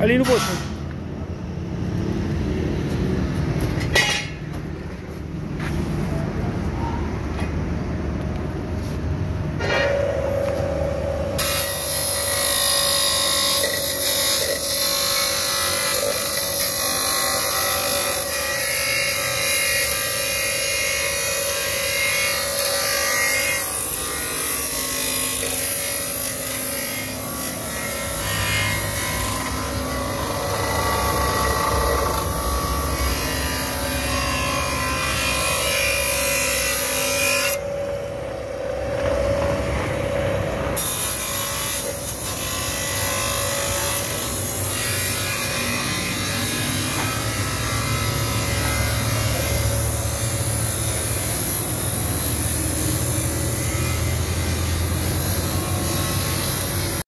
Ali no botão.